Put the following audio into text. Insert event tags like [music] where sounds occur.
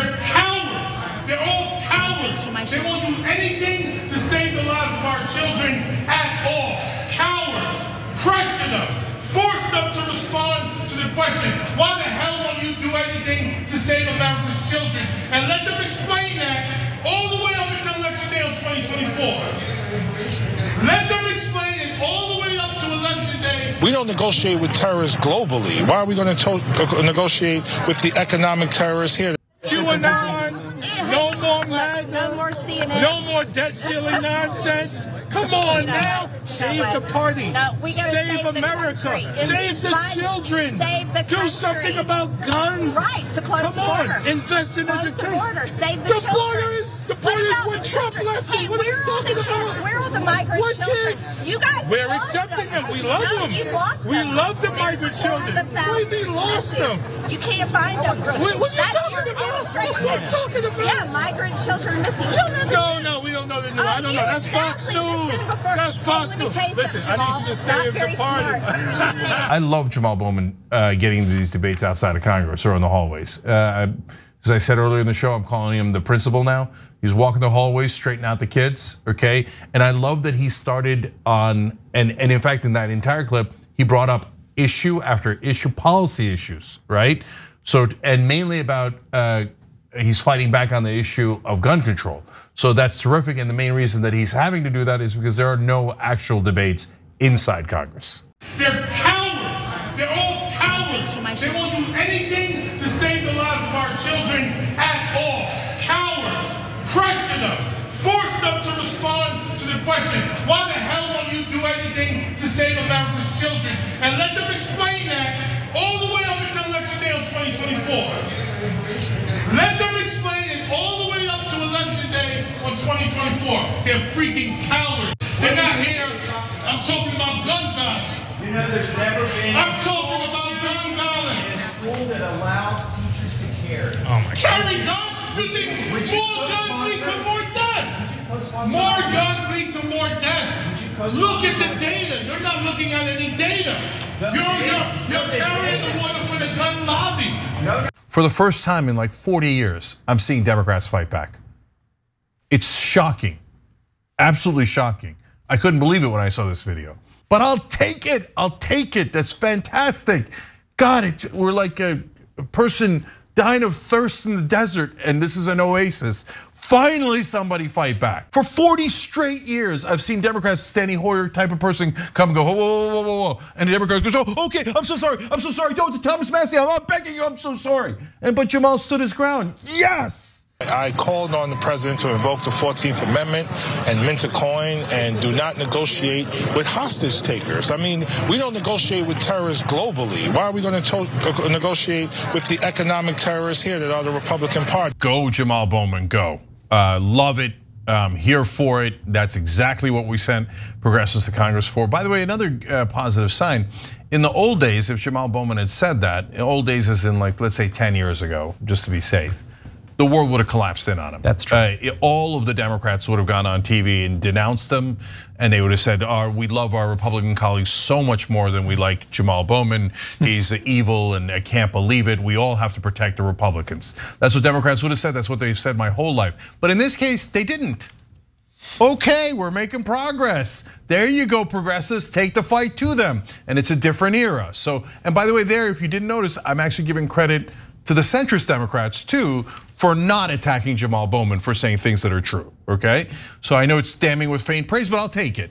They're cowards. They're all cowards. They won't do anything to save the lives of our children at all. Cowards. Pressure them. Force them to respond to the question, why the hell won't you do anything to save America's children? And let them explain that all the way up until election day on 2024. Let them explain it all the way up to election day. We don't negotiate with terrorists globally. Why are we going to uh, negotiate with the economic terrorists here? QAnon, no more MAGA, no more CNN, no more debt ceiling [laughs] nonsense. Come on now, save the party, No, we gotta save save America. Save the children, save the do country. something about guns. Right, so close Come the on, border. invest in Close the education. border, save the the children. border is the What border is when Trump left Hey. What are you talking about? Where are the migrant What children? You guys We're accepting them. We No, love them. We them. love the migrant children. What do you mean lost missing. them? You can't find them. What- what are you That's talking about? administration. What are you talking about? Yeah, migrant children missing. You don't know the No, no, we don't know the news. Oh, I don't know. That's Fox News. said it before. That's Fox News. Listen, I need you to save the party. [laughs] I love Jamaal Bowman uh, getting into these debates outside of Congress or in the hallways. As I said earlier in the show, I'm calling him the principal now. He's walking the hallways, straightening out the kids, okay? And I love that he started on, and, and in fact, in that entire clip, he brought up issue after issue, policy issues, right? So, and mainly about, uh, he's fighting back on the issue of gun control. So that's terrific. And the main reason that he's having to do that is because there are no actual debates inside Congress. They're cowards. They're all cowards. They won't do anything our children at all. Cowards. Pressure them. Force them to respond to the question, why the hell won't you do anything to save America's children? And let them explain that all the way up until election day on 2024. Let them explain it all the way up to election day on 2024. They're freaking cowards. They're not here. I'm talking about gun violence. You know, there's never been I'm talking teachers to carry. Oh my God. Carry guns? You think more guns lead to more death? More guns lead to more death. Look at the data. You're not looking at any data. You're, you're, you're carrying the water for the gun lobby. For the first time in like 40 years, I'm seeing Democrats fight back. It's shocking, absolutely shocking. I couldn't believe it when I saw this video. But I'll take it, I'll take it, that's fantastic. God, it, we're like a, a person dying of thirst in the desert and this is an oasis. Finally somebody fight back. For 40 straight years, I've seen Democrats, Steny Hoyer type of person come and go, whoa, whoa, whoa, whoa, whoa. And the Democrats goes, oh, okay, I'm so sorry, I'm so sorry. Don't Thomas Massie, I'm begging you, I'm so sorry. And but Jamaal stood his ground, yes. I called on the president to invoke the 14th Amendment and mint a coin and do not negotiate with hostage takers. I mean, we don't negotiate with terrorists globally. Why are we going to negotiate with the economic terrorists here that are the Republican Party? Go, Jamaal Bowman, go. Uh, love it. Um, here for it. That's exactly what we sent progressives to Congress for. By the way, another uh, positive sign. In the old days, if Jamaal Bowman had said that, old days is in like, let's say 10 years ago, just to be safe, the world would have collapsed in on him. That's true. Uh, all of the Democrats would have gone on TV and denounced them, and they would have said, oh, "We love our Republican colleagues so much more than we like Jamaal Bowman. He's evil, and I can't believe it. We all have to protect the Republicans." That's what Democrats would have said. That's what they've said my whole life. But in this case, they didn't. Okay, we're making progress. There you go, progressives. Take the fight to them. And it's a different era. So, and by the way, there, if you didn't notice, I'm actually giving credit to the centrist Democrats too for not attacking Jamaal Bowman for saying things that are true. Okay, so I know it's damning with faint praise, but I'll take it.